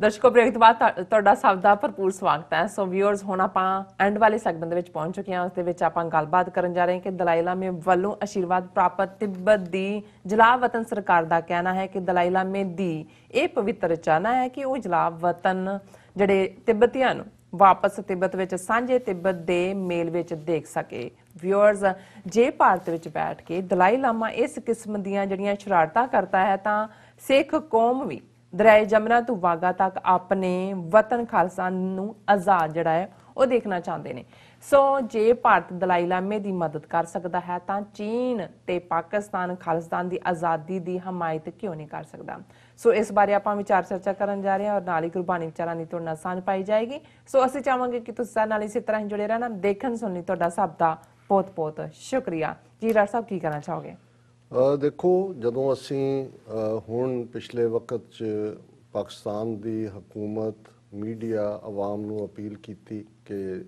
ਦਰਸ਼ਕੋ, break ਤੋਂ ਬਾਅਦ ਤੁਹਾ- ਤੁਹਾਡਾ ਸਭ ਦਾ ਭਰਪੂਰ ਸਵਾਗਤ ਹੈ। ਸੋ ਵਿਊਅਰਸ ਹੁਣ ਆਪਾਂ ਐਂਡ ਵਾਲੇ ਸੈਗਮੈਂਟ ਦੇ ਵਿੱਚ ਪਹੁੰਚ ਚੁੱਕੇ ਹਾਂ। ਉਸ ਦੇ ਵਿੱਚ ਆਪਾਂ ਗੱਲਬਾਤ ਕਰਨ ਜਾ ਰਹੇ ਹਾਂ ਕਿ ਦਲਾਈ ਲਾਮੇ ਵੱਲੋਂ ਆਸ਼ੀਰਵਾਦ ਪ੍ਰਾਪਤ ਤਿੱਬਤ ਦੀ ਜਲਾ ਵਤਨ ਸਰਕਾਰ ਦਾ ਕਹਿਣਾ ਹੈ ਕਿ ਦਲਾਈ ਲਾਮੇ ਦੀ ਇਹ ਪਵਿੱਤਰ ਚਾਹਨਾ ਹੈ ਕਿ ਉਹ ਜਲਾ ਵਤਨ ਜਿਹੜੇ ਤਿੱਬਤੀਆਂ ਨੂੰ ਵਾਪਸ ਤਿੱਬਤ ਵਿੱਚ, ਸਾਂਝੇ ਤਿੱਬਤ ਦੇ ਮੇਲ ਵਿੱਚ ਦੇਖ ਸਕੇ। ਵਿਊਅਰਸ ਜੇ ਭਾਰਤ ਵਿੱਚ ਬੈਠ ਕੇ ਦਲਾਈ ਲਾਮਾ ਇਸ ਕਿਸਮ ਦੀਆਂ ਜਿਹੜੀਆਂ ਸ਼ਰਾਰਤਾਂ ਕਰਦਾ ਹੈ, ਤਾਂ ਸਿੱਖ ਕੌਮ ਵੀ ਦਰਿਆਏ ਜਮਨਾ ਤੋਂ ਵਾਗਾ ਤੱਕ ਆਪਣੇ ਵਤਨ ਖਾਲਸਾ ਨੂੰ ਆਜ਼ਾਦ ਜਿਹੜਾ ਹੈ, ਉਹ ਦੇਖਣਾ ਚਾਹੁੰਦੇ ਨੇ। ਸੋ ਜੇ ਭਾਰਤ ਦਲਾਈ ਲਾਮੇ ਦੀ ਮਦਦ ਕਰ ਸਕਦਾ ਹੈ, ਤਾਂ ਚੀਨ ਤੇ ਪਾਕਿਸਤਾਨ ਖਾਲਿਸਤਾਨ ਦੀ ਆਜ਼ਾਦੀ ਦੀ ਹਮਾਇਤ ਕਿਉਂ ਨਹੀਂ ਕਰ ਸਕਦਾ? ਸੋ ਇਸ ਬਾਰੇ ਆਪਾਂ ਵਿਚਾਰ ਚਰਚਾ ਕਰਨ ਜਾ ਰਹੇ ਹਾਂ ਔਰ ਨਾਲ ਹੀ ਗੁਰਬਾਣੀ ਵਿਚਾਰਾਂ ਦੀ ਤੁਹਾਡੇ ਨਾਲ ਸਾਂਝ ਪਾਈ ਜਾਏਗੀ। ਸੋ ਅਸੀਂ ਚਾਹਾਂਗੇ ਕਿ ਤੁਸੀਂ ਸਾਡੇ ਨਾਲ ਇਸੇ ਤਰ੍ਹਾਂ ਹੀ ਜੁੜੇ ਰਹਿਣਾ। ਦੇਖਣ ਸੁਣਨ ਲਈ ਤੁਹਾਡਾ ਸਭ ਦਾ ਬਹੁਤ ਬਹੁਤ ਸ਼ੁਕਰੀਆ। ਜੀ, ਰਾਜ ਸਾਹਿਬ, ਕੀ ਕਹਿਣਾ ਚਾਹੋਗੇ? ਦੇਖੋ ਜਦੋਂ ਅਸੀਂ ਅ, ਹੁਣ ਪਿਛਲੇ ਵਕਤ 'ਚ ਪਾਕਿਸਤਾਨ ਦੀ ਹਕੂਮਤ ਮੀਡੀਆ ਆਵਾਮ ਨੂੰ ਅਪੀਲ ਕੀਤੀ ਕਿ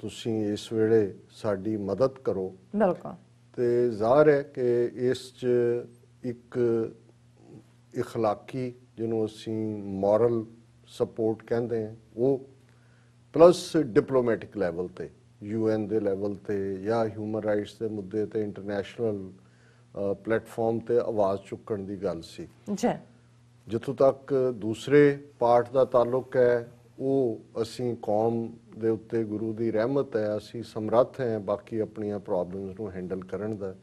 ਤੁਸੀਂ ਇਸ ਵੇਲੇ ਸਾਡੀ ਮਦਦ ਕਰੋ ਬਿਲਕੁਲ ਤੇ ਜ਼ਾਹਰ ਹੈ ਕਿ ਇਸ 'ਚ ਇੱਕ اخلاقی ਜਿਹਨੂੰ ਅਸੀਂ ਮੋਰਲ ਸਪੋਰਟ ਕਹਿੰਦੇ ਹਾਂ ਉਹ ਪਲੱਸ ਡਿਪਲੋਮੈਟਿਕ ਲੈਵਲ ਤੇ ਯੂਐਨ ਦੇ ਲੈਵਲ ਤੇ ਜਾਂ ਹਿਊਮਨ ਰਾਈਟਸ ਦੇ ਮੁੱਦੇ ਤੇ ਇੰਟਰਨੈਸ਼ਨਲ ਪਲੇਟਫਾਰਮ ਤੇ ਆਵਾਜ਼ ਚੁੱਕਣ ਦੀ ਗੱਲ ਸੀ। ਜੀ ਜਿੱਥੋਂ ਤੱਕ ਦੂਸਰੇ ਪਾਰਟ ਦਾ ਤਾਲੁਕ ਹੈ ਉਹ ਅਸੀਂ ਕੌਮ ਦੇ ਉੱਤੇ ਗੁਰੂ ਦੀ ਰਹਿਮਤ ਹੈ ਅਸੀਂ ਸਮਰੱਥ ਹਾਂ ਬਾਕੀ ਆਪਣੀਆਂ ਪ੍ਰੋਬਲਮਸ ਨੂੰ ਹੈਂਡਲ ਕਰਨ ਦਾ।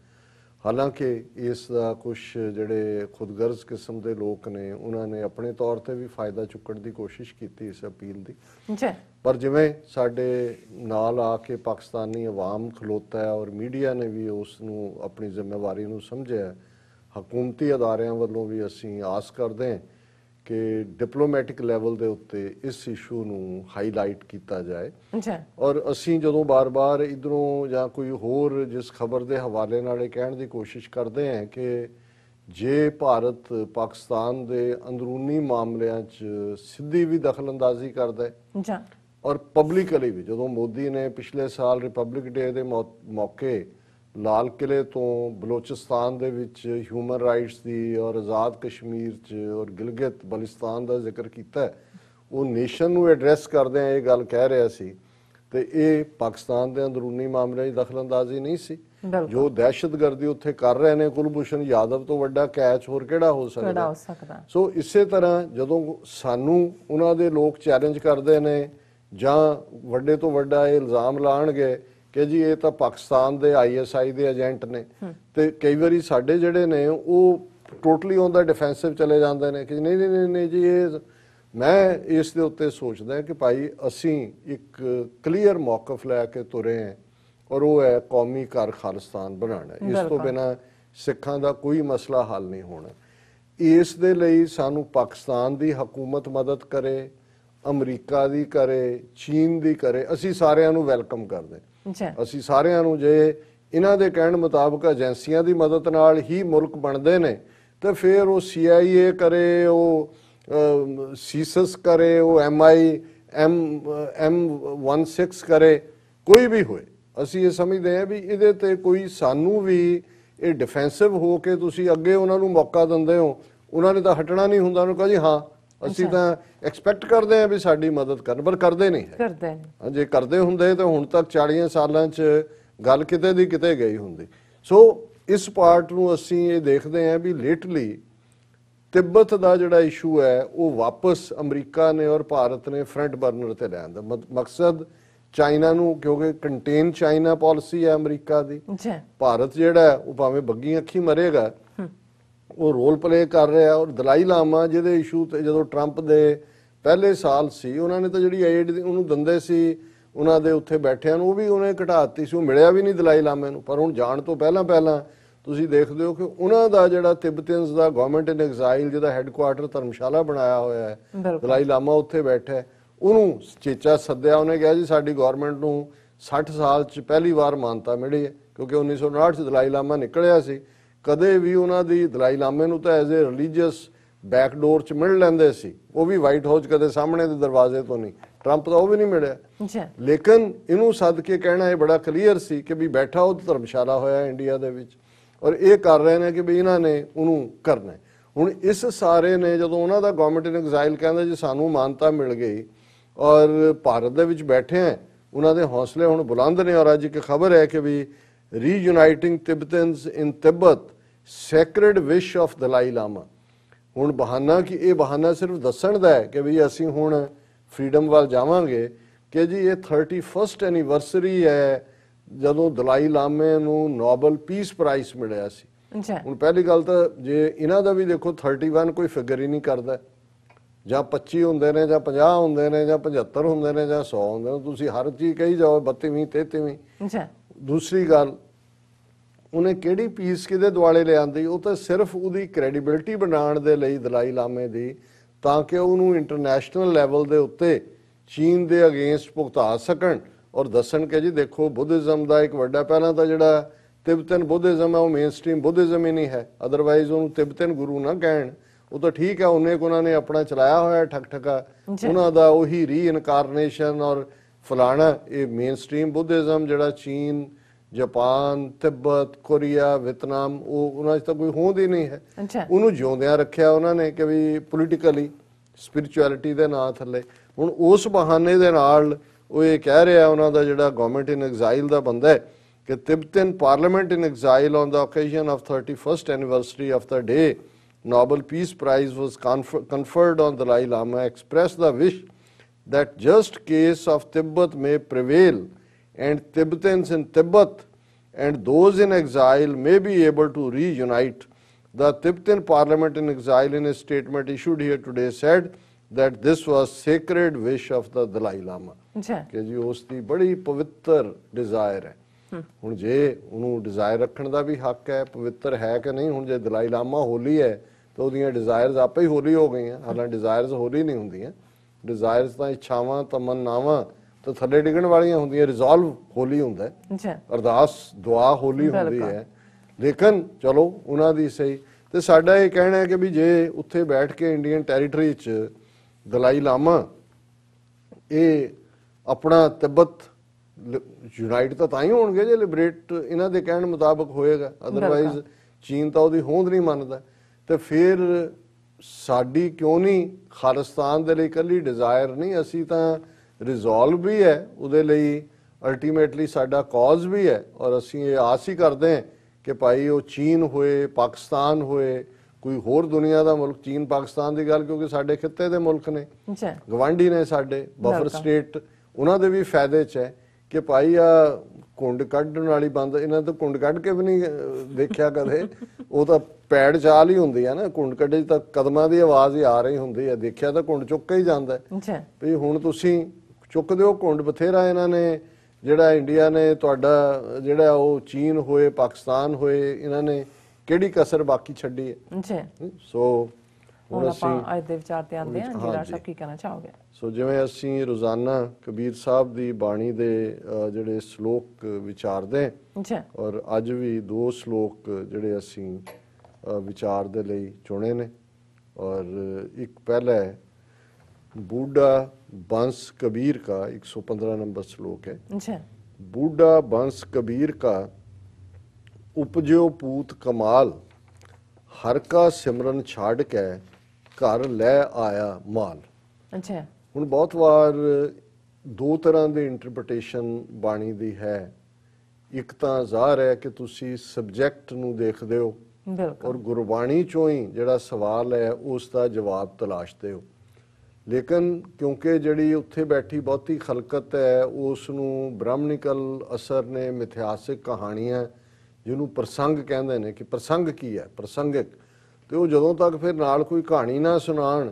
ਹਾਲਾਂਕਿ ਇਸ ਦਾ ਕੁਝ ਜਿਹੜੇ ਖੁਦਗਰਜ਼ ਕਿਸਮ ਦੇ ਲੋਕ ਨੇ ਉਹਨਾਂ ਨੇ ਆਪਣੇ ਤੌਰ ਤੇ ਵੀ ਫਾਇਦਾ ਚੁੱਕਣ ਦੀ ਕੋਸ਼ਿਸ਼ ਕੀਤੀ ਇਸ ਅਪੀਲ ਦੀ। ਜੀ। ਪਰ ਜਿਵੇਂ ਸਾਡੇ ਨਾਲ ਆ ਕੇ ਪਾਕਿਸਤਾਨੀ ਆਵਾਮ ਖਲੋਤਾ ਹੈ ਔਰ ਮੀਡੀਆ ਨੇ ਵੀ ਉਸ ਨੂੰ ਆਪਣੀ ਜ਼ਿੰਮੇਵਾਰੀ ਨੂੰ ਸਮਝਿਆ ਹਕੂਮਤੀ ਅਦਾਰਿਆਂ ਵੱਲੋਂ ਵੀ ਅਸੀਂ ਆਸ ਕਰਦੇ ਹਾਂ ਕਿ ਡਿਪਲੋਮੈਟਿਕ ਲੈਵਲ ਦੇ ਉੱਤੇ ਇਸ ਇਸ਼ੂ ਨੂੰ ਹਾਈਲਾਈਟ ਕੀਤਾ ਜਾਏ। ਜੀ ਔਰ ਅਸੀਂ ਜਦੋਂ ਬਾਰ-ਬਾਰ ਇਧਰੋਂ ਜਾਂ ਕੋਈ ਹੋਰ ਜਿਸ ਖਬਰ ਦੇ ਹਵਾਲੇ ਨਾਲ ਇਹ ਕਹਿਣ ਦੀ ਕੋਸ਼ਿਸ਼ ਕਰਦੇ ਹਾਂ ਕਿ ਜੇ ਭਾਰਤ ਪਾਕਿਸਤਾਨ ਦੇ ਅੰਦਰੂਨੀ ਮਾਮਲਿਆਂ 'ਚ ਸਿੱਧੀ ਵੀ ਦਖਲਅੰਦਾਜ਼ੀ ਕਰਦਾ ਹੈ ਜੀ ਔਰ ਪਬਲਿਕਲੀ ਵੀ ਜਦੋਂ ਮੋਦੀ ਨੇ ਪਿਛਲੇ ਸਾਲ ਰਿਪਬਲਿਕ ਡੇ ਦੇ ਮੌਕੇ ਲਾਲ ਕਿਲੇ ਤੋਂ ਬਲੋਚਿਸਤਾਨ ਦੇ ਵਿੱਚ ਹਿਊਮਨ ਰਾਈਟਸ ਦੀ ਔਰ ਆਜ਼ਾਦ ਕਸ਼ਮੀਰ 'ਚ ਔਰ ਗਿਲਗਿਤ ਬਲਿਸਤਾਨ ਦਾ ਜ਼ਿਕਰ ਕੀਤਾ ਉਹ ਨੇਸ਼ਨ ਨੂੰ ਐਡਰੈਸ ਕਰਦੇ ਆ ਇਹ ਗੱਲ ਕਹਿ ਰਿਹਾ ਸੀ। ਤੇ ਇਹ ਪਾਕਿਸਤਾਨ ਦੇ ਅੰਦਰੂਨੀ ਮਾਮਲਿਆਂ 'ਚ ਦਖਲਅੰਦਾਜ਼ੀ ਨਹੀਂ ਸੀ। ਜੋ ਦਹਿਸ਼ਤਗਰਦੀ ਉੱਥੇ ਕਰ ਰਹੇ ਨੇ ਕੁਲਭੂਸ਼ਣ ਯਾਦਵ ਤੋਂ ਵੱਡਾ ਕੈਚ ਹੋਰ ਕਿਹੜਾ? ਹੋ ਸਕਦਾ? ਸੋ ਇਸੇ ਤਰ੍ਹਾਂ ਜਦੋਂ ਸਾਨੂੰ ਉਹਨਾਂ ਦੇ ਲੋਕ ਚੈਲੰਜ ਕਰਦੇ ਨੇ ਜਾਂ ਵੱਡੇ ਤੋਂ ਵੱਡਾ ਇਹ ਇਲਜ਼ਾਮ ਲਾਣਗੇ ਕਿ ਜੀ ਇਹ ਤਾਂ ਪਾਕਿਸਤਾਨ ਦੇ ਆਈਐਸਆਈ ਦੇ ਏਜੰਟ ਨੇ ਤੇ ਕਈ ਵਾਰੀ ਸਾਡੇ ਜਿਹੜੇ ਨੇ ਉਹ ਟੋਟਲੀ ਔਨ ਦਾ ਡਿਫੈਂਸਿਵ ਚਲੇ ਜਾਂਦੇ ਨੇ ਕਿ ਨਹੀਂ ਨਹੀਂ ਨਹੀਂ ਜੀ ਇਹ ਮੈਂ ਇਸ ਦੇ ਉੱਤੇ ਸੋਚਦਾ ਕਿ ਭਾਈ ਅਸੀਂ ਇੱਕ ਕਲੀਅਰ ਮੌਕਫ ਲੈ ਕੇ ਤੁਰੇ ਹਾਂ ਔਰ ਉਹ ਹੈ ਕੌਮੀ ਘਰ ਖਾਲਿਸਤਾਨ ਬਣਾਉਣਾ। ਇਸ ਤੋਂ। ਬਿਨਾ ਸਿੱਖਾਂ ਦਾ ਕੋਈ ਮਸਲਾ ਹੱਲ ਨਹੀਂ ਹੋਣਾ। ਇਸ ਦੇ ਲਈ ਸਾਨੂੰ ਪਾਕਿਸਤਾਨ ਦੀ ਹਕੂਮਤ ਮਦਦ ਕਰੇ ਅਮਰੀਕਾ ਦੀ ਕਰੇ ਚੀਨ ਦੀ ਕਰੇ ਅਸੀਂ ਸਾਰਿਆਂ ਨੂੰ ਵੈਲਕਮ ਕਰਦੇ। ਅਸੀਂ ਸਾਰਿਆਂ ਨੂੰ ਜੇ ਇਹਨਾਂ ਦੇ ਕਹਿਣ ਮੁਤਾਬਕ ਏਜੰਸੀਆਂ ਦੀ ਮਦਦ ਨਾਲ ਹੀ ਮੁਲਕ ਬਣਦੇ ਨੇ, ਤੇ ਫਿਰ ਉਹ CIA ਕਰੇ, ਉਹ ਸੀਸਸ ਕਰੇ, ਉਹ MI M M16 ਕਰੇ, ਕੋਈ ਵੀ ਹੋਏ। ਅਸੀਂ ਇਹ ਸਮਝਦੇ ਹਾਂ ਵੀ ਇਹਦੇ ਤੇ ਕੋਈ ਸਾਨੂੰ ਵੀ ਇਹ ਡਿਫੈਂਸਿਵ ਹੋ ਕੇ ਤੁਸੀਂ ਅੱਗੇ ਉਹਨਾਂ ਨੂੰ ਮੌਕਾ ਦਿੰਦੇ ਹੋ, ਉਹਨਾਂ ਨੇ ਤਾਂ ਹਟਣਾ ਨਹੀਂ ਹੁੰਦਾ, ਉਹਨੂੰ ਕਹਾ ਜੀ ਹਾਂ ਅਸੀਂ ਤਾਂ ਐਕਸਪੈਕਟ ਕਰਦੇ ਹਾਂ ਵੀ ਸਾਡੀ ਮਦਦ ਕਰਨ ਪਰ ਕਰਦੇ ਨਹੀਂ ਕਰਦੇ ਨੇ ਹਾਂ, ਜੇ ਕਰਦੇ ਹੁੰਦੇ ਤਾਂ ਹੁਣ ਤੱਕ 40 ਸਾਲਾਂ 'ਚ ਗੱਲ ਕਿਤੇ ਦੀ ਕਿਤੇ ਗਈ ਹੁੰਦੀ। ਸੋ ਇਸ ਪਾਰਟ ਨੂੰ ਅਸੀਂ ਇਹ ਦੇਖਦੇ ਹਾਂ ਵੀ ਲੇਟਲੀ ਤਿੱਬਤ ਦਾ ਜਿਹੜਾ ਇਸ਼ੂ ਹੈ ਉਹ ਵਾਪਸ ਅਮਰੀਕਾ ਨੇ ਔਰ ਭਾਰਤ ਨੇ ਫਰੰਟ ਬਰਨਰ ਤੇ ਲਿਆਂਦਾ ਦਾ ਮਕਸਦ ਚਾਈਨਾ ਨੂੰ ਕਿਉਂਕਿ ਕੰਟੇਨ ਚਾਈਨਾ ਪਾਲਿਸੀ ਹੈ ਅਮਰੀਕਾ ਦੀ। ਭਾਰਤ ਜਿਹੜਾ ਉਹ ਭਾਵੇਂ ਬੱਗੀ ਅੱਖੀ ਮਰੇਗਾ ਉਹ ਰੋਲ ਪਲੇ ਕਰ ਰਿਹਾ ਔਰ ਦਲਾਈ ਲਾਮਾ ਜਿਹਦੇ ਇਸ਼ੂ ਤੇ ਜਦੋਂ ਟਰੰਪ ਦੇ ਪਹਿਲੇ ਸਾਲ ਸੀ ਉਹਨਾਂ ਨੇ ਤਾਂ ਜਿਹੜੀ ਏਡ ਉਹਨੂੰ ਦੰਦੇ ਸੀ ਉਹਨਾਂ ਦੇ ਉੱਥੇ ਬੈਠਿਆਂ ਨੂੰ ਉਹ ਵੀ ਉਹਨੇ ਘਟਾਤੀ ਸੀ ਉਹ ਮਿਲਿਆ ਵੀ ਨਹੀਂ ਦਲਾਈ ਲਾਮੇ ਨੂੰ। ਪਰ ਹੁਣ ਜਾਣ ਤੋਂ ਪਹਿਲਾਂ ਪਹਿਲਾਂ ਤੁਸੀਂ ਦੇਖਦੇ ਹੋ ਕਿ ਉਹਨਾਂ ਦਾ ਜਿਹੜਾ ਤਿੱਬਤੀਅਨਸ ਦਾ ਗਵਰਨਮੈਂਟ ਇਨ ਐਗਜ਼ਾਈਲ ਜਿਹਦਾ ਹੈੱਡਕੁਆਰਟਰ ਧਰਮਸ਼ਾਲਾ ਬਣਾਇਆ ਹੋਇਆ ਹੈ ਦਲਾਈ ਲਾਮਾ ਉੱਥੇ ਬੈਠਾ ਹੈ ਉਹਨੂੰ ਚੇਚਾ ਸੱਦਿਆ ਉਹਨੇ ਕਿਹਾ ਜੀ ਸਾਡੀ ਗਵਰਨਮੈਂਟ ਨੂੰ 60 ਸਾਲ ਚ ਪਹਿਲੀ ਵਾਰ ਮਾਨਤਾ ਮਿਲੀ ਹੈ ਕਿਉਂਕਿ 1959 ਚ ਦਲਾਈ ਲਾਮਾ ਨਿਕਲਿਆ ਸੀ। ਕਦੇ ਵੀ ਉਹਨਾਂ ਦੀ ਦਲਾਈ ਲਾਮੇ ਨੂੰ ਤਾਂ ਐਜ਼ ਅ ਰਿਲੀਜੀਅਸ ਬੈਕਡੋਰ ਚ ਮਿਲ ਲੈਂਦੇ ਸੀ। ਉਹ ਵੀ ਵਾਈਟ ਹਾਊਸ ਕਦੇ ਸਾਹਮਣੇ ਦੇ ਦਰਵਾਜ਼ੇ ਤੋਂ ਨਹੀਂ। ਟਰੰਪ ਦਾ ਉਹ ਵੀ ਨਹੀਂ ਮਿਲਿਆ। ਲੇਕਿਨ ਇਹਨੂੰ ਸੱਦ ਕੇ ਕਹਿਣਾ ਇਹ ਬੜਾ ਕਲੀਅਰ ਸੀ ਕਿ ਵੀ ਬੈਠਾ ਉਹ ਧਰਮਸ਼ਾਲਾ ਹੋਇਆ ਇੰਡੀਆ ਦੇ ਵਿੱਚ ਔਰ ਇਹ ਕਰ ਰਹੇ ਨੇ ਕਿ ਵੀ ਇਹਨਾਂ ਨੇ ਉਹਨੂੰ ਕਰਨਾ। ਹੁਣ ਇਸ ਸਾਰੇ ਨੇ ਜਦੋਂ ਉਹਨਾਂ ਦਾ ਗਵਰਨਮੈਂਟ ਇਨ ਐਗਜ਼ਾਈਲ ਕਹਿੰਦਾ ਜੀ ਸਾਨੂੰ ਮਾਨਤਾ ਮਿਲ ਗਈ ਔਰ ਭਾਰਤ ਦੇ ਵਿੱਚ ਬੈਠੇ ਆ ਉਹਨਾਂ ਦੇ ਹੌਸਲੇ ਹੁਣ ਬੁਲੰਦ ਨੇ ਔਰ ਅੱਜ ਇੱਕ ਖਬਰ ਹੈ ਕਿ ਵੀ ਰੀਯੂਨਾਈਟਿੰਗ ਤਿਬਤਨਸ ਇਨ ਤਿੱਬਤ ਸੈਕ੍ਰੇਡ ਵਿਸ਼ ਆਫ ਦਲਾਈ ਲਾਮਾ ਹੁਣ ਬਹਾਨਾ ਕਿ ਇਹ ਬਹਾਨਾ ਸਿਰਫ ਦੱਸਣ ਦਾ ਹੈ ਕਿ ਵੀ ਅਸੀਂ ਹੁਣ ਫਰੀडम ਵੱਲ ਜਾਵਾਂਗੇ ਕਿ ਜੀ ਇਹ 31st ਐਨੀਵਰਸਰੀ ਹੈ ਜਦੋਂ ਦਲਾਈ ਲਾਮੇ ਨੂੰ ਨੋਬਲ ਪੀਸ ਪ੍ਰਾਈਜ਼ ਮਿਲਿਆ ਸੀ। ਅੱਛਾ। ਹੁਣ ਪਹਿਲੀ ਗੱਲ ਤਾਂ ਜੇ ਇਹਨਾਂ ਦਾ ਵੀ ਦੇਖੋ 31 ਕੋਈ ਫਿਗਰ ਹੀ ਨਹੀਂ ਕਰਦਾ। ਜਾਂ 25 ਹੁੰਦੇ ਨੇ ਜਾਂ 50 ਹੁੰਦੇ ਨੇ ਜਾਂ 75 ਹੁੰਦੇ ਨੇ ਜਾਂ 100 ਹੁੰਦੇ ਨੇ ਤੁਸੀਂ ਹਰ ਚੀਜ਼ ਕਹੀ ਜਾਓ 32ਵੀਂ 33ਵੀਂ ਅੱਛਾ। ਦੂਸਰੀ ਗੱਲ ਉਹਨੇ ਕਿਹੜੀ ਪੀਸ ਕਿਹਦੇ ਦੁਆਲੇ ਲਿਆਂਦੀ? ਉਹ ਤਾਂ ਸਿਰਫ ਉਹਦੀ ਕ੍ਰੈਡੀਬਿਲਟੀ ਬਣਾਉਣ ਦੇ ਲਈ ਦਲਾਈ ਲਾਮੇ ਦੀ ਤਾਂ ਕਿ ਉਹਨੂੰ ਇੰਟਰਨੈਸ਼ਨਲ ਲੈਵਲ ਦੇ ਉੱਤੇ ਚੀਨ ਦੇ ਅਗੇਂਸਟ ਭੁਗਤਾ ਸਕਣ ਔਰ ਦੱਸਣ ਕਿ ਜੀ ਦੇਖੋ ਬੁੱਧਿਜ਼ਮ ਦਾ ਇੱਕ ਵੱਡਾ ਪਹਿਲਾਂ ਤਾਂ ਜਿਹੜਾ ਤਿਬਤਨ ਬੁੱਧਿਜ਼ਮ ਹੈ ਉਹ ਮੇਨਸਟ੍ਰੀਮ ਬੁੱਧਿਜ਼ਮ ਹੀ ਨਹੀਂ ਹੈ। ਅਦਰਵਾਈਜ਼ ਉਹਨੂੰ ਤਿਬਤਨ ਗੁਰੂ ਨਾ ਕਹਿਣ। ਉਹ ਤਾਂ ਠੀਕ ਹੈ ਉਹਨੇ ਕੋ ਉਹਨਾਂ ਨੇ ਆਪਣਾ ਚਲਾਇਆ ਹੋਇਆ ਠਕ ਠਕਾ। ਉਹਨਾਂ ਦਾ ਉਹੀ ਰੀਇਨਕਾਰਨੇਸ਼ਨ ਔਰ ਫਲਾਣਾ ਇਹ ਮੇਨਸਟ੍ਰੀਮ ਬੁੱਧਿਜ਼ਮ ਜਿਹੜਾ ਚੀਨ ਜਾਪਾਨ ਤਿੱਬਤ ਕੋਰੀਆ ਵੀਅਤਨਾਮ ਉਹ ਉਹਨਾਂ 'ਚ ਤਾਂ ਕੋਈ ਹੋਂਦ ਹੀ ਨਹੀਂ ਹੈ। ਉਹਨੂੰ ਜਿਉਂਦਿਆਂ ਰੱਖਿਆ ਉਹਨਾਂ ਨੇ ਕਿ ਵੀ ਪੋਲੀਟੀਕਲੀ ਸਪਿਰਚੁਅਲਿਟੀ ਦੇ ਨਾਂ ਥੱਲੇ। ਹੁਣ ਉਸ ਬਹਾਨੇ ਦੇ ਨਾਲ ਉਹ ਇਹ ਕਹਿ ਰਿਹਾ ਉਹਨਾਂ ਦਾ ਜਿਹੜਾ ਗਵਰਨਮੈਂਟ ਇਨ ਐਗਜ਼ਾਈਲ ਦਾ ਬੰਦਾ ਹੈ ਕਿ Tibetan parliament in exile on the occasion of 31st anniversary of the day Peace Prize was confer- conferred on Dalai Lama expressed the wish that just case of Tibet may prevail and Tibetans in Tibet and those in exile may be able to reunite. The Tibetan parliament in exile in a statement issued here today said that this was sacred wish of the Dalai Lama. ਅੱਛਾ ਕਿ ਜੀ ਉਸ ਦੀ ਬੜੀ ਪਵਿੱਤਰ desire ਹੈ ਹੁਣ ਜੇ ਉਹਨੂੰ ਡਿਜ਼ਾਇਰ ਰੱਖਣ ਦਾ ਵੀ ਹੱਕ ਹੈ ਪਵਿੱਤਰ ਹੈ ਕਿ ਨਹੀਂ ਹੁਣ ਜੇ ਦਲਾਈ ਲਾਮਾ ਹੋਲੀ ਹੈ ਤਾਂ ਉਹਦੀਆਂ ਡਿਜ਼ਾਇਰਸ ਆਪੇ ਹੀ ਹੋਲੀ ਹੋ ਗਈਆਂ ਹਾਲਾਂਕਿ ਡਿਜ਼ਾਇਰਸ ਹੋਲੀ ਨਹੀਂ ਹੁੰਦੀਆਂ ਡਿਜ਼ਾਇਰਸ ਤਾਂ ਇੱਛਾਵਾਂ ਤਮੰਨਾਵਾਂ ਤਾਂ ਥੱਲੇ ਡਿੱਗਣ ਵਾਲੀਆਂ ਹੁੰਦੀਆਂ ਰਿਜ਼ੋਲਵ ਹੋਲੀ ਹੁੰਦਾ ਹੈ। ਅੱਛਾ। ਅਰਦਾਸ ਦੁਆ ਹੋਲੀ ਹੁੰਦੀ। ਹੈ। ਲੇਕਿਨ ਚਲੋ ਉਹਨਾਂ ਦੀ ਸਹੀ। ਤੇ ਸਾਡਾ ਇਹ ਕਹਿਣਾ ਹੈ ਕਿ ਵੀ ਜੇ ਉੱਥੇ ਬੈਠ ਕੇ ਇੰਡੀਅਨ ਟੈਰੀਟਰੀ 'ਚ ਦਲਾਈ ਲਾਮਾ ਇਹ ਆਪਣਾ ਤਿੱਬਤ ਯੂਨਾਈਟ ਤਾਂ ਤਾਂ ਹੀ ਹੋਣਗੇ ਜੇ ਲਿਬਰੇਟ ਇਹਨਾਂ ਦੇ ਕਹਿਣ ਮੁਤਾਬਕ ਹੋਏਗਾ। ਅਦਰਵਾਈਜ਼ ਚੀਨ ਤਾਂ ਉਹਦੀ ਹੋਂਦ ਨਹੀਂ ਮੰਨਦਾ। ਤੇ ਫਿਰ ਸਾਡੀ ਕਿਉਂ ਨਹੀਂ ਖਾਲਿਸਤਾਨ ਦੇ ਲਈ ਇਕੱਲੀ ਡਿਜ਼ਾਇਰ ਨਹੀਂ ਅਸੀਂ ਤਾਂ ਰਿਜ਼ੋਲਵ ਵੀ ਹੈ ਉਹਦੇ ਲਈ ਅਲਟੀਮੇਟਲੀ ਸਾਡਾ ਕਾਜ਼ ਵੀ ਹੈ ਔਰ ਅਸੀਂ ਇਹ ਆਸ ਹੀ ਕਰਦੇ ਹਾਂ ਕਿ ਭਾਈ ਉਹ ਚੀਨ ਹੋਏ ਪਾਕਿਸਤਾਨ ਹੋਏ ਕੋਈ ਹੋਰ ਦੁਨੀਆ ਦਾ ਮੁਲਕ ਚੀਨ ਪਾਕਿਸਤਾਨ ਦੀ ਗੱਲ ਕਿਉਂਕਿ ਸਾਡੇ ਖਿੱਤੇ ਦੇ ਮੁਲਕ ਨੇ ਗਵਾਂਢੀ ਨੇ ਸਾਡੇ ਬਫਰ। ਸਟੇਟ ਉਹਨਾਂ ਦੇ ਵੀ ਫਾਇਦੇ ਚ ਹੈ ਕਿ ਭਾਈ ਆ ਕੁੰਡ ਕੱਢਣ ਵਾਲੀ ਬੰਦ ਇਹਨਾਂ ਤੋਂ ਕੁੰਡ ਕੱਢ ਕੇ ਵੀ ਨਹੀਂ ਦੇਖਿਆ ਕਦੇ। ਉਹ ਤਾਂ ਪੈੜ ਚਾਲ ਹੀ ਹੁੰਦੀ ਆ ਨਾ ਕੁੰਡ ਕੱਢੇ ਤਾਂ ਕਦਮਾਂ ਦੀ ਆਵਾਜ਼ ਹੀ ਆ ਰਹੀ ਹੁੰਦੀ ਹੈ ਦੇਖਿਆ ਤਾਂ ਕੁੰਡ ਚੁੱਕ ਕੇ ਹੀ ਜਾਂਦਾ। ਵੀ ਹੁਣ ਤੁਸੀਂ ਚੁੱਕਦੇ ਹੋ ਕੁੰਡ ਬਥੇਰਾ ਇਹਨਾਂ ਨੇ ਜਿਹੜਾ ਇੰਡੀਆ ਨੇ ਤੁਹਾਡਾ ਜਿਹੜਾ ਉਹ ਚੀਨ ਹੋਏ ਪਾਕਿਸਤਾਨ ਹੋਏ ਇਹਨਾਂ ਨੇ ਕਿਹੜੀ ਕਸਰ ਬਾਕੀ ਛੱਡੀ ਹੈ? ਅੱਛਾ। ਸੋ ਹੁਣ ਆਪਾਂ ਅੱਜ ਦੇ ਵਿਚਾਰ ਤੇ ਆਉਂਦੇ ਹਾਂ ਜਿਹੜਾ ਸਾਹਿਬ ਕੀ ਕਹਿਣਾ ਚਾਹੋਗੇ? ਸੋ ਜਿਵੇਂ ਅਸੀਂ ਰੋਜ਼ਾਨਾ ਕਬੀਰ ਸਾਹਿਬ ਦੀ ਬਾਣੀ ਦੇ ਜਿਹੜੇ ਸ਼ਲੋਕ ਵਿਚਾਰਦੇ ਹਾਂ ਔਰ ਅੱਜ ਵੀ ਦੋ ਸ਼ਲੋਕ ਜਿਹੜੇ ਅਸੀਂ ਵਿਚਾਰ ਦੇ ਲਈ ਚੁਣੇ ਨੇ। ਔਰ ਇੱਕ ਪਹਿਲਾ ਹੈ ਬੂਢਾ ਬੰਸ ਕਬੀਰ ਦਾ 115 ਨੰਬਰ ਸ਼ਲੋਕ ਹੈ। ਅੱਛਾ। ਬੂਢਾ ਬੰਸ ਕਬੀਰ ਦਾ ਉਪਜਿਓ ਪੂਤ ਕਮਾਲ ਹਰ ਕਾ ਸਿਮਰਨ ਛਾੜ ਕੇ घर ਲੈ ਆਇਆ ਮਾਲ। ਅੱਛਾ। ਹੁਣ ਬਹੁਤ ਵਾਰ ਦੋ ਤਰ੍ਹਾਂ ਦੀ ਇੰਟਰਪ੍ਰੀਟੇਸ਼ਨ ਬਾਣੀ ਦੀ ਹੈ। ਇੱਕ ਤਾਂ ਜ਼ਾਹਰ ਹੈ ਕਿ ਤੁਸੀਂ ਸਬਜੈਕਟ ਨੂੰ ਦੇਖਦੇ ਹੋ ਬਿਲਕੁਲ। ਔਰ ਗੁਰਬਾਣੀ ਚੋਂ ਹੀ ਜਿਹੜਾ ਸਵਾਲ ਹੈ ਉਸ ਦਾ ਜਵਾਬ ਤਲਾਸ਼ਦੇ ਹੋ ਲੇਕਿਨ ਕਿਉਂਕਿ ਜਿਹੜੀ ਉੱਥੇ ਬੈਠੀ ਬਹੁਤੀ ਖਲਕਤ ਹੈ ਉਸ ਨੂੰ ਬ੍ਰਾਹਮਣਿਕਲ ਅਸਰ ਨੇ ਮਿਥਿਹਾਸਿਕ ਕਹਾਣੀਆਂ ਜਿਹਨੂੰ ਪ੍ਰਸੰਗ ਕਹਿੰਦੇ ਨੇ ਕਿ ਪ੍ਰਸੰਗ ਕੀ ਹੈ? ਪ੍ਰਸੰਗਿਕ। ਤੇ ਉਹ ਜਦੋਂ ਤੱਕ ਫਿਰ ਨਾਲ ਕੋਈ ਕਹਾਣੀ ਨਾ ਸੁਣਾਉਣ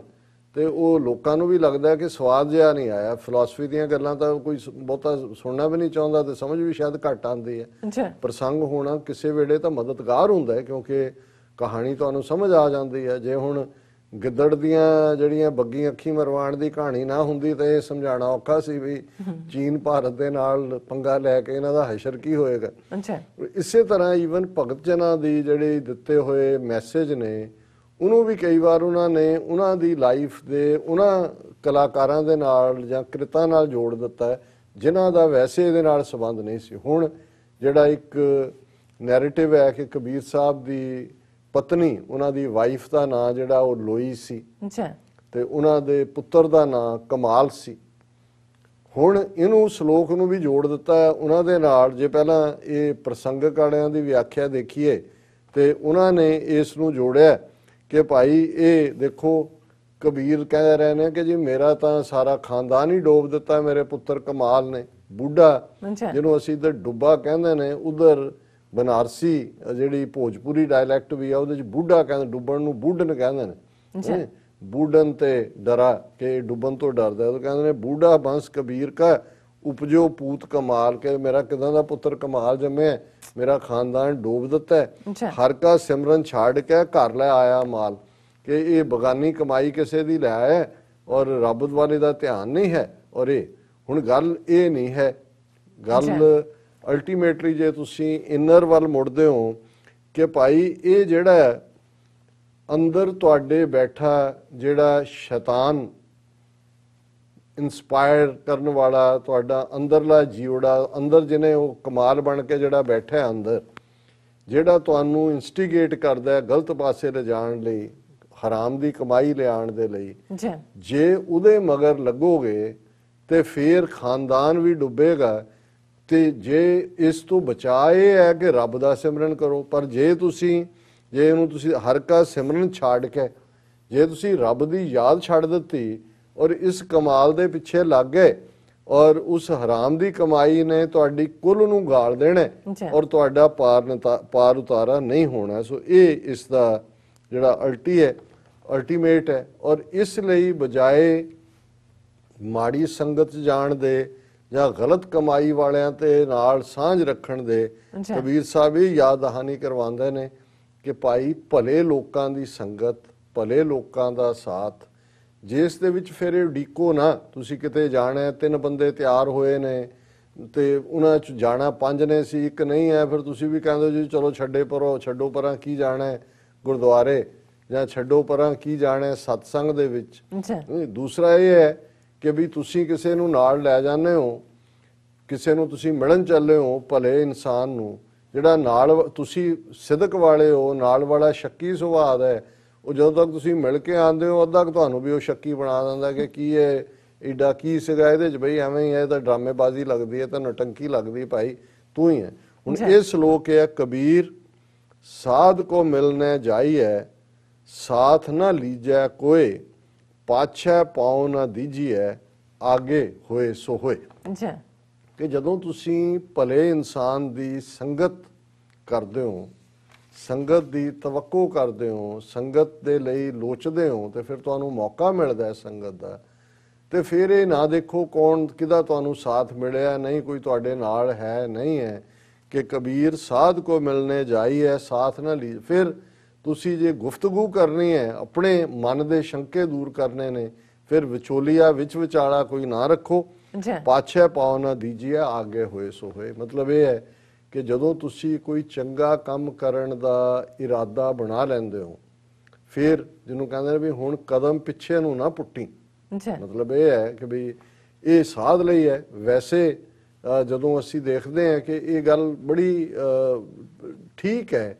ਤੇ ਉਹ ਲੋਕਾਂ ਨੂੰ ਵੀ ਲੱਗਦਾ ਕਿ ਸਵਾਦ ਜਿਹਾ ਨਹੀਂ ਆਇਆ। ਫਿਲਾਸਫੀ ਦੀਆਂ ਗੱਲਾਂ ਤਾਂ ਕੋਈ ਬਹੁਤਾ ਸੁਣਨਾ ਵੀ ਨਹੀਂ ਚਾਹੁੰਦਾ ਤੇ ਸਮਝ ਵੀ ਸ਼ਾਇਦ ਘੱਟ ਆਉਂਦੀ ਹੈ। ਪ੍ਰਸੰਗ ਹੋਣਾ ਕਿਸੇ ਵੇਲੇ ਤਾਂ ਮਦਦਗਾਰ ਹੁੰਦਾ ਹੈ ਕਿਉਂਕਿ ਕਹਾਣੀ ਤੁਹਾਨੂੰ ਸਮਝ ਆ ਜਾਂਦੀ ਹੈ। ਜੇ ਹੁਣ ਗਿੱਦੜ ਦੀਆਂ ਜਿਹੜੀਆਂ ਬੱਗੀ ਅੱਖੀ ਮਰਵਾਣ ਦੀ ਕਹਾਣੀ ਨਾ ਹੁੰਦੀ ਤਾਂ ਇਹ ਸਮਝਾਉਣਾ ਔਖਾ ਸੀ ਵੀ ਚੀਨ ਭਾਰਤ ਦੇ ਨਾਲ ਪੰਗਾ ਲੈ ਕੇ ਇਹਨਾਂ ਦਾ ਹਸ਼ਰ ਕੀ ਹੋਏਗਾ? ਅੱਛਾ। ਇਸੇ ਤਰ੍ਹਾਂ ਈਵਨ ਭਗਤ ਜਨਾਂ ਦੀ ਜਿਹੜੇ ਦਿੱਤੇ ਹੋਏ ਮੈਸੇਜ ਨੇ ਉਹਨੂੰ ਵੀ ਕਈ ਵਾਰ ਉਹਨਾਂ ਨੇ ਉਹਨਾਂ ਦੀ ਲਾਈਫ ਦੇ ਉਹਨਾਂ ਕਲਾਕਾਰਾਂ ਦੇ ਨਾਲ ਜਾਂ ਕ੍ਰਿਤਾਂ ਨਾਲ ਜੋੜ ਦਿੱਤਾ ਜਿਨ੍ਹਾਂ ਦਾ ਵੈਸੇ ਇਹਦੇ ਨਾਲ ਸੰਬੰਧ ਨਹੀਂ ਸੀ। ਹੁਣ ਜਿਹੜਾ ਇੱਕ ਨੈਰੇਟਿਵ ਹੈ ਕਿ ਕਬੀਰ ਸਾਹਿਬ ਦੀ ਪਤਨੀ ਉਹਨਾਂ ਦੀ ਵਾਈਫ ਦਾ ਨਾਂ ਜਿਹੜਾ ਉਹ ਲੋਈ ਸੀ ਅੱਛਾ। ਤੇ ਉਹਨਾਂ ਦੇ ਪੁੱਤਰ ਦਾ ਨਾਂ ਕਮਾਲ ਸੀ। ਹੁਣ ਇਹਨੂੰ ਸ਼ਲੋਕ ਨੂੰ ਵੀ ਜੋੜ ਦਿੱਤਾ ਹੈ। ਉਹਨਾਂ ਦੇ ਨਾਲ ਜੇ ਪਹਿਲਾਂ ਇਹ ਪ੍ਰਸੰਗਕ ਵਾਲਿਆਂ ਦੀ ਵਿਆਖਿਆ ਦੇਖੀਏ ਤੇ ਉਹਨਾਂ ਨੇ ਇਸ ਨੂੰ ਜੋੜਿਆ ਕਿ ਭਾਈ ਇਹ ਦੇਖੋ ਕਬੀਰ ਕਹਿ ਰਹੇ ਨੇ ਕਿ ਜੀ ਮੇਰਾ ਤਾਂ ਸਾਰਾ ਖਾਨਦਾਨ ਹੀ ਡੋਬ ਦਿੱਤਾ ਮੇਰੇ ਪੁੱਤਰ ਕਮਾਲ ਨੇ ਬੁੱਢਾ ਜਿਹਨੂੰ ਅਸੀਂ ਇੱਧਰ ਡੁੱਬਾ ਕਹਿੰਦੇ ਨੇ ਉਧਰ ਬਨਾਰਸੀ ਜਿਹੜੀ ਭੋਜਪੁਰੀ ਡਾਇਲੈਕਟ ਵੀ ਆ ਉਹਦੇ ਚ ਬੁੱਢਾ ਕਹਿੰਦੇ ਡੁੱਬਣ ਨੂੰ ਬੁੱਢਨ ਕਹਿੰਦੇ ਨੇ? ਬੁੱਢਨ ਤੇ ਡਰਾ ਕਿ ਡੁੱਬਣ ਤੋਂ ਡਰਦਾ। ਉਹ ਕਹਿੰਦੇ ਨੇ ਬੂਢਾ ਬੰਸ ਕਬੀਰ ਕਾ ਉਪਜੋ ਪੂਤ ਕਮਾਲ। ਕੇ ਮੇਰਾ ਕਿਦਾਂ ਦਾ ਪੁੱਤਰ ਕਮਾਲ ਜੰਮਿਆ ਮੇਰਾ ਖਾਨਦਾਨ ਡੋਬ ਦਿੱਤਾ ਹਰ ਕਾ ਸਿਮਰਨ ਛੱਡ ਕੇ ਘਰ ਲੈ ਆਇਆ ਮਾਲ। ਕਿ ਇਹ ਬਗਾਨੀ ਕਮਾਈ ਕਿਸੇ ਦੀ ਲੈ ਆਇਆ ਔਰ ਰੱਬ ਵਾਲੇ ਦਾ ਧਿਆਨ ਨਹੀਂ ਹੈ? ਔਰ ਇਹ ਹੁਣ ਗੱਲ ਇਹ ਨਹੀਂ ਹੈ। ਗੱਲ ਅਲਟੀਮੇਟਲੀ ਜੇ ਤੁਸੀਂ ਇਨਰ ਵੱਲ ਮੁੜਦੇ ਹੋ ਕਿ ਭਾਈ ਇਹ ਜਿਹੜਾ ਅੰਦਰ ਤੁਹਾਡੇ ਬੈਠਾ ਜਿਹੜਾ ਸ਼ੈਤਾਨ ਇਨਸਪਾਇਰ ਕਰਨ ਵਾਲਾ ਤੁਹਾਡਾ ਅੰਦਰਲਾ ਜੀਵੜਾ ਅੰਦਰ ਜਿਹਨੇ ਉਹ ਕਮਾਲ ਬਣ ਕੇ ਜਿਹੜਾ ਬੈਠਾ ਹੈ ਅੰਦਰ ਜਿਹੜਾ ਤੁਹਾਨੂੰ ਇਨਸਟੀਗੇਟ ਕਰਦਾ ਹੈ ਗਲਤ ਪਾਸੇ ਲਿਜਾਣ ਲਈ ਹਰਾਮ ਦੀ ਕਮਾਈ ਲਿਆਉਣ ਦੇ ਲਈ ਜੇ ਉਹਦੇ ਮਗਰ ਲੱਗੋਗੇ ਤੇ ਫੇਰ ਖਾਨਦਾਨ ਵੀ ਡੁੱਬੇਗਾ ਤੇ ਜੇ ਇਸ ਤੋਂ ਬਚਾਏ ਹੈ ਕਿ ਰੱਬ ਦਾ ਸਿਮਰਨ ਕਰੋ ਪਰ ਜੇ ਤੁਸੀਂ ਜੇ ਇਹਨੂੰ ਤੁਸੀਂ ਹਰ ਕਾ ਸਿਮਰਨ ਛੱਡ ਕੇ ਜੇ ਤੁਸੀਂ ਰੱਬ ਦੀ ਯਾਦ ਛੱਡ ਦਿੱਤੀ ਔਰ ਇਸ ਕਮਾਲ ਦੇ ਪਿੱਛੇ ਲੱਗ ਗਏ ਔਰ ਉਸ ਹਰਾਮ ਦੀ ਕਮਾਈ ਨੇ ਤੁਹਾਡੀ ਕੁੱਲ ਨੂੰ ਗਾਲ ਦੇਣਾ। ਔਰ ਤੁਹਾਡਾ ਪਾਰ ਪਾਰ ਉਤਾਰਾ ਨਹੀਂ ਹੋਣਾ ਸੋ ਇਹ ਇਸ ਦਾ ਜਿਹੜਾ ਅਲਟੀ ਹੈ ਅਲਟੀਮੇਟ ਹੈ ਔਰ ਇਸ ਲਈ ਬਜਾਏ ਮਾੜੀ ਸੰਗਤ ਜਾਣ ਦੇ ਜਾਂ ਗਲਤ ਕਮਾਈ ਵਾਲਿਆਂ ਤੇ ਨਾਲ ਸਾਂਝ ਰੱਖਣ ਦੇ। ਕਬੀਰ ਸਾਹਿਬ ਇਹ ਯਾਦ ਦਹਾਨੀ ਕਰਵਾਉਂਦੇ ਨੇ ਕਿ ਭਾਈ ਭਲੇ ਲੋਕਾਂ ਦੀ ਸੰਗਤ ਭਲੇ ਲੋਕਾਂ ਦਾ ਸਾਥ ਜਿਸ ਦੇ ਵਿੱਚ ਫਿਰ ਇਹ ਡੀਕੋ ਨਾ ਤੁਸੀਂ ਕਿਤੇ ਜਾਣਾ ਤਿੰਨ ਬੰਦੇ ਤਿਆਰ ਹੋਏ ਨੇ ਤੇ ਉਹਨਾਂ ਚ ਜਾਣਾ ਪੰਜ ਨੇ ਸੀ ਇੱਕ ਨਹੀਂ ਹੈ ਫਿਰ ਤੁਸੀਂ ਵੀ ਕਹਿੰਦੇ ਜੀ ਚਲੋ ਛੱਡੇ ਪਰੋ ਛੱਡੋ ਪਰਾਂ ਕੀ ਜਾਣਾ ਗੁਰਦੁਆਰੇ ਜਾਂ ਛੱਡੋ ਪਰਾਂ ਕੀ ਜਾਣਾ ਸਤਸੰਗ ਦੇ ਵਿੱਚ ਦੂਸਰਾ ਇਹ ਹੈ ਕਿ ਵੀ ਤੁਸੀਂ ਕਿਸੇ ਨੂੰ ਨਾਲ ਲੈ ਜਾਂਦੇ ਹੋ ਕਿਸੇ ਨੂੰ ਤੁਸੀਂ ਮਿਲਣ ਚੱਲੇ ਹੋ ਭਲੇ ਇਨਸਾਨ ਨੂੰ ਜਿਹੜਾ ਨਾਲ ਤੁਸੀਂ ਸਿਦਕ ਵਾਲੇ ਹੋ ਨਾਲ ਵਾਲਾ ਸ਼ੱਕੀ ਸੁਭਾਅ ਦਾ ਹੈ ਉਹ ਜਦੋਂ ਤੱਕ ਤੁਸੀਂ ਮਿਲ ਕੇ ਆਉਂਦੇ ਹੋ ਅੱਧਾ ਤੁਹਾਨੂੰ ਵੀ ਉਹ ਸ਼ੱਕੀ ਬਣਾ ਦਿੰਦਾ ਕਿ ਕੀ ਇਹ ਏਡਾ ਕੀ ਸੀਗਾ ਇਹਦੇ ਚ ਬਈ ਐਵੇਂ ਹੀ ਹੈ ਇਹ ਤਾਂ ਡਰਾਮੇਬਾਜ਼ੀ ਲੱਗਦੀ ਹੈ ਤਾਂ ਨਟੰਕੀ ਲੱਗਦੀ ਹੈ ਭਾਈ ਤੂੰ ਹੀ ਹੈ। ਹੁਣ ਇਹ ਸ਼ਲੋਕ ਹੈ ਕਬੀਰ ਸਾਧ ਕੋ ਮਿਲਨੇ ਜਾਈਐ ਸਾਥ ਨਾ ਲੀਜੈ ਕੋਏ। ਪਾਛੈ ਪਾਉ ਨਾ ਦੀਜੀਐ ਆਗੇ ਹੋਏ ਸੋ ਹੋਏ। ਅੱਛਾ। ਕਿ ਜਦੋਂ ਤੁਸੀਂ ਭਲੇ ਇਨਸਾਨ ਦੀ ਸੰਗਤ ਕਰਦੇ ਹੋ ਸੰਗਤ ਦੀ ਤਵੱਕੋ ਕਰਦੇ ਹੋ ਸੰਗਤ ਦੇ ਲਈ ਲੋਚਦੇ ਹੋ ਤੇ ਫਿਰ ਤੁਹਾਨੂੰ ਮੌਕਾ ਮਿਲਦਾ ਹੈ ਸੰਗਤ ਦਾ। ਤੇ ਫਿਰ ਇਹ ਨਾ ਦੇਖੋ ਕੌਣ ਕਿਦਾ ਤੁਹਾਨੂੰ ਸਾਥ ਮਿਲਿਆ ਨਹੀਂ ਕੋਈ ਤੁਹਾਡੇ ਨਾਲ ਹੈ ਨਹੀਂ ਹੈ ਕਿ ਕਬੀਰ ਸਾਧ ਕੋ ਮਿਲਨੇ ਜਾਈ ਹੈ ਸਾਥ ਨਾ ਲਈ ਫਿਰ ਤੁਸੀਂ ਜੇ ਗੁਫ਼ਤਗੂ ਕਰਨੀ ਹੈ ਆਪਣੇ ਮਨ ਦੇ ਸ਼ੰਕੇ ਦੂਰ ਕਰਨੇ ਨੇ ਫਿਰ ਵਿਚੋਲੀਆ ਵਿੱਚ ਵਿਚਾਲਾ ਕੋਈ ਨਾ ਰੱਖੋ। ਪਾਛੇ ਪਾਉ ਨਾ ਦੀਜੀਏ ਆਗੇ ਹੋਏ ਸੋ ਹੋਏ। ਮਤਲਬ ਇਹ ਹੈ ਕਿ ਜਦੋਂ ਤੁਸੀਂ ਕੋਈ ਚੰਗਾ ਕੰਮ ਕਰਨ ਦਾ ਇਰਾਦਾ ਬਣਾ ਲੈਂਦੇ ਹੋ ਫਿਰ ਜਿਹਨੂੰ ਕਹਿੰਦੇ ਨੇ ਵੀ ਹੁਣ ਕਦਮ ਪਿੱਛੇ ਨੂੰ ਨਾ ਪੁੱਟੀ। ਮਤਲਬ ਇਹ ਹੈ ਕਿ ਵੀ ਇਹ ਸਾਧ ਲਈ ਹੈ। ਵੈਸੇ ਜਦੋਂ ਅਸੀਂ ਦੇਖਦੇ ਹਾਂ ਕਿ ਇਹ ਗੱਲ ਬੜੀ ਠੀਕ ਹੈ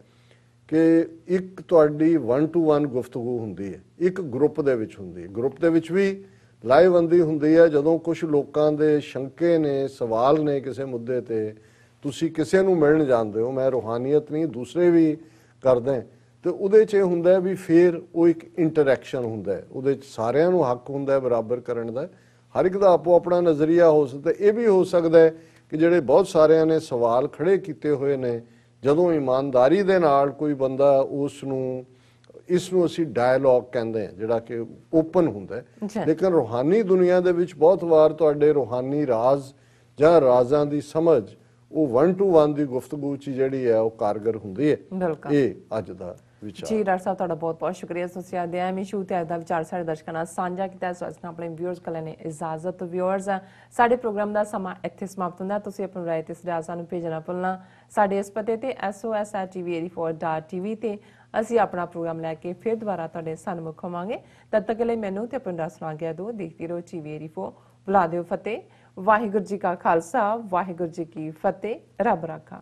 ਕਿ ਇੱਕ ਤੁਹਾਡੀ 1 ਟੂ 1 ਗੁਫ਼ਤਗੂ ਹੁੰਦੀ ਹੈ ਇੱਕ ਗਰੁੱਪ ਦੇ ਵਿੱਚ ਹੁੰਦੀ ਹੈ। ਗਰੁੱਪ ਦੇ ਵਿੱਚ ਵੀ ਲਾਈਵਬੰਦੀ ਹੁੰਦੀ ਹੈ ਜਦੋਂ ਕੁਝ ਲੋਕਾਂ ਦੇ ਸ਼ੰਕੇ ਨੇ ਸਵਾਲ ਨੇ ਕਿਸੇ ਮੁੱਦੇ ਤੇ ਤੁਸੀਂ ਕਿਸੇ ਨੂੰ ਮਿਲਣ ਜਾਂਦੇ ਹੋ ਮੈਂ ਰੂਹਾਨੀਅਤ ਨਹੀਂ ਦੂਸਰੇ ਵੀ ਕਰਦੇ ਹਾਂ, ਤੇ ਉਹਦੇ 'ਚ ਇਹ ਹੁੰਦਾ ਵੀ ਫੇਰ ਉਹ ਇੱਕ ਇੰਟਰੈਕਸ਼ਨ ਹੁੰਦਾ ਉਹਦੇ 'ਚ ਸਾਰਿਆਂ ਨੂੰ ਹੱਕ ਹੁੰਦਾ ਬਰਾਬਰ ਕਰਨ ਦਾ। ਹਰ ਇੱਕ ਦਾ ਆਪੋ ਆਪਣਾ ਨਜ਼ਰੀਆ ਹੋ ਸਕਦਾ ਇਹ ਵੀ ਹੋ ਸਕਦਾ ਕਿ ਜਿਹੜੇ ਬਹੁਤ ਸਾਰਿਆਂ ਨੇ ਸਵਾਲ ਖੜੇ ਕੀਤੇ ਹੋਏ ਨੇ ਜਦੋਂ ਇਮਾਨਦਾਰੀ ਦੇ ਨਾਲ ਕੋਈ ਬੰਦਾ ਉਸ ਨੂੰ ਇਸ ਨੂੰ ਅਸੀਂ ਡਾਇਲੌਗ ਕਹਿੰਦੇ ਹਾਂ ਜਿਹੜਾ ਕਿ ਓਪਨ ਹੁੰਦਾ। ਲੇਕਿਨ ਰੂਹਾਨੀ ਦੁਨੀਆ ਦੇ ਵਿੱਚ ਬਹੁਤ ਵਾਰ ਤੁਹਾਡੇ ਰੂਹਾਨੀ ਰਾਜ਼ ਜਾਂ ਰਾਜ਼ਾਂ ਦੀ ਸਮਝ ਉਹ 1 ਟੂ 1 ਦੀ ਗੁਫ਼ਤਗੂ ਚ ਜਿਹੜੀ ਹੈ ਉਹ ਕਾਰਗਰ ਹੁੰਦੀ ਹੈ। ਇਹ ਅੱਜ ਦਾ ਵਿਚਾਰ। ਜੀ, ਡਾਕਟਰ ਸਾਹਿਬ, ਤੁਹਾਡਾ ਬਹੁਤ ਬਹੁਤ ਸ਼ੁਕਰੀਆ। ਤੁਸੀਂ ਅੱਜ ਦੇ ਐਮੀ ਤੇ ਦਾ ਵਿਚਾਰ ਸਾਡੇ ਦਰਸ਼ਕਾਂ ਨਾਲ ਸਾਂਝਾ ਕੀਤਾ ਇਸ ਵਾਸਤੇ ਆਪਣੇ ਵਿਊਅਰਸ ਕੋਲ ਨੇ ਇਜਾਜ਼ਤ ਵਿਊਅਰਸ ਸਾਡੇ ਪ੍ਰੋਗਰਾਮ ਦਾ ਸਮਾਂ ਇੱਥੇ ਸਮਾਪਤ ਹੁੰਦਾ ਤੁਸੀਂ ਆਪਣੀ ਰਾਏ ਤੇ ਸੁਝਾਅ ਸਾਨੂੰ ਭੇਜਣਾ ਭੁੱਲਣਾ ਸਾਡੇ ਇਸ ਪਤੇ ਤੇ sos@tv84.tv ਤੇ ਅਸੀਂ ਆਪਣਾ ਪ੍ਰੋਗਰਾਮ ਲੈ ਕੇ ਫਿਰ ਦੁਬਾਰਾ ਤੁਹਾਡੇ ਸਨਮੁਖ ਹੋਵਾਂਗੇ। ਤਦ ਤੱਕ ਲਈ ਮੈਨੂੰ ਤੇ ਆਪਣਾ ਸੁਣਾ ਗਿਆ ਦੋ ਦੇਖਦੀ ਰਹੋ TV84 ਬੁਲਾ ਦਿਓ ਫਤਿਹ। ਵਾਹਿਗੁਰੂ ਜੀ ਕਾ ਖਾਲਸਾ, ਵਾਹਿਗੁਰੂ ਜੀ ਕੀ ਫਤਿਹ। ਰੱਬ ਰਾਖਾ।